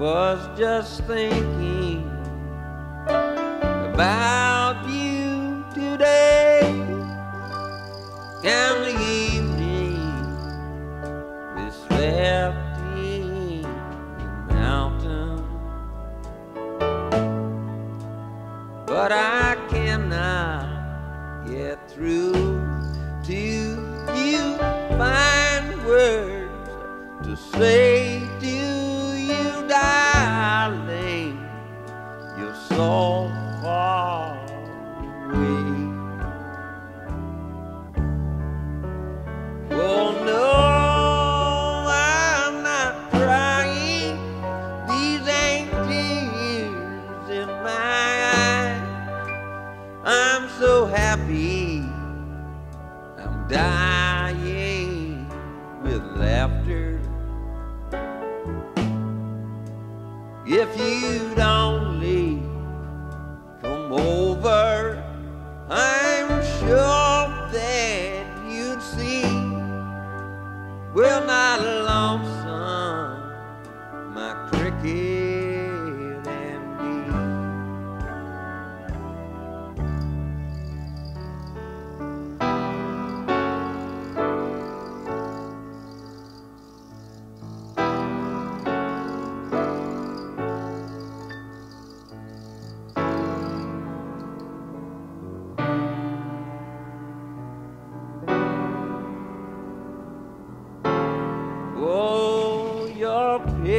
was just thinking about you today and the evening we slept in the mountain. But I cannot get through to you, find words to say to you, You're so far away. No, I'm not crying. These tears in my eyes. I'm so happy. I'm dying with laughter. If you'd only we're not lonesome,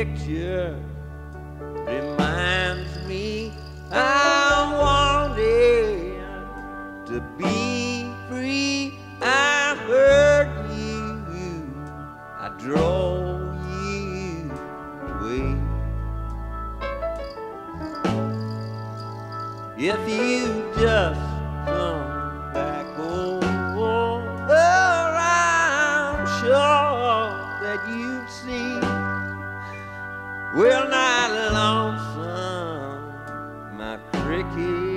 picture reminds me I wanted to be free. I heard you, I drove you away. If you just que